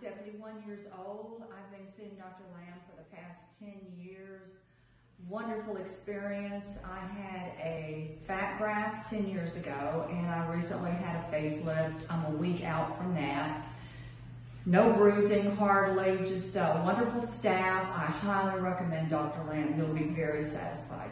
71 years old. I've been seeing Dr. Lam for the past 10 years. Wonderful experience. I had a fat graft 10 years ago and I recently had a facelift. I'm a week out from that. No bruising, hardly, just a wonderful staff. I highly recommend Dr. Lam. You'll be very satisfied.